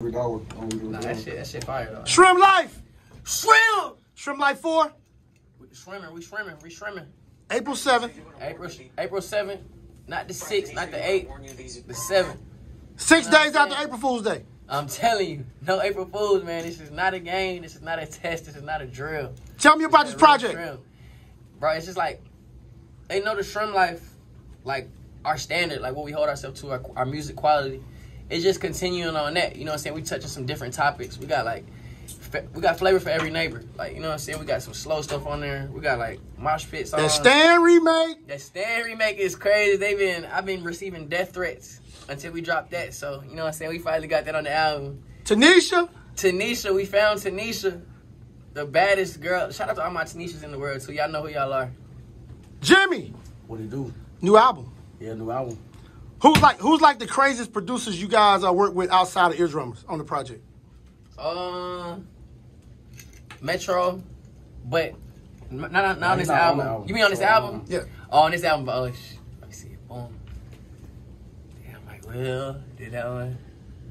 Nah, that shit, that shit fire though. Sremm Life. Shrimp! Sremm Life 4, We swimming, we swimming, we swimming. April 7th. April April 7th, not the 6th, not the 8th, the 7th. Six Know days after? April Fool's Day. I'm telling you, no April Fools, man. This is not a game. This is not a test. This is not a drill. Tell me about this It's project. shrimp. Bro, it's just like, they know the shrimp life, like our standard, like what we hold ourselves to, our, our music quality. It's just continuing on that. You know what I'm saying? We touching some different topics. We got like, we got flavor for every neighbor. Like, you know what I'm saying? We got some slow stuff on there. We got like mosh pit songs. The Stan remake. The Stan remake is crazy. They've been I've been receiving death threats until we dropped that. So you know what I'm saying? We finally got that on the album. Tanisha. Tanisha, we found Tanisha, the baddest girl. Shout out to all my Tanishas in the world too. Y'all know who y'all are. Jimmy. What it do? New album. Yeah, new album. Who's like who's like the craziest producers you guys uh, work with outside of EarDrummers on the project? Um, Metro, but not, not, not on this not album. the album. You mean on this So, album? um, Yeah. Oh, on this album. Oh, sh- let me see. Boom. Damn, Mike Will did that one.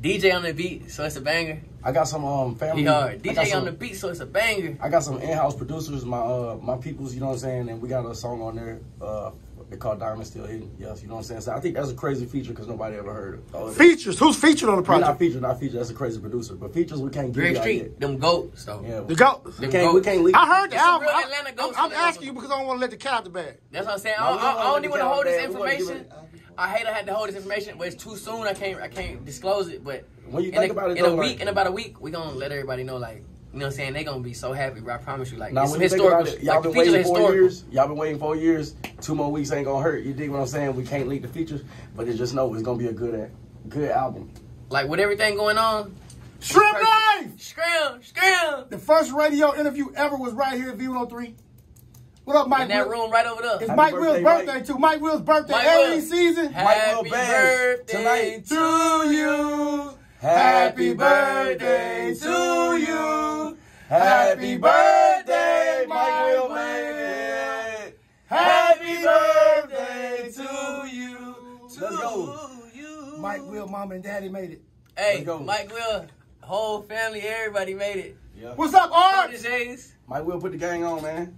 DJ on the beat, so it's a banger. I got some um family. He hard. I got DJ on the beat, so it's a banger. I got some in-house producers, my uh my peoples, you know what I'm saying, and we got a song on there. Uh, they called Diamond Still Hidden. Yes, you know what I'm saying. So I think that's a crazy feature because nobody ever heard of it. Features. Who's featured on the We're not project? featured, not featured. That's a crazy producer, but features we can't give Greg you Street, them goats, though. Yeah, The goat. we can't. We can't leak. I heard the album. real I'm, Atlanta I'm, I'm asking album. you because I don't want to let the cat out the bag. That's what I'm saying. No, I, we I, don't I don't wanna even want to hold this that. We wanna give information. I hate I had to hold this information, but it's too soon. I can't I can't disclose it. But When you in think a, about it, in a week, like- in about a week, we gonna let everybody know. Like you know, what I'm saying They're gonna be so happy. Bro, I promise you. Like Now, it's some historical. it, y'all like, the been features are waiting four historical. years. Y'all been waiting four years. Two more weeks ain't gonna hurt. You dig what I'm saying? We can't leak the features, but it just know it's gonna be a good, good album. Like with everything going on. Shrimp perfect. Life. Scram, scram. The first radio interview ever was right here at V103. What up, Mike? In that Will? room right over there. It's Happy Mike birthday, Will's Mike. birthday too. Mike Will's birthday Mike every Will. season. Happy Will Bands birthday tonight. to you. Happy birthday to you. Happy birthday, Let's go. you. Mike Will, mom and daddy made it. Hey, Let's go. Mike Will, whole family, everybody made it. Yeah. What's up, Art? Proteges. Mike Will put the gang on, man.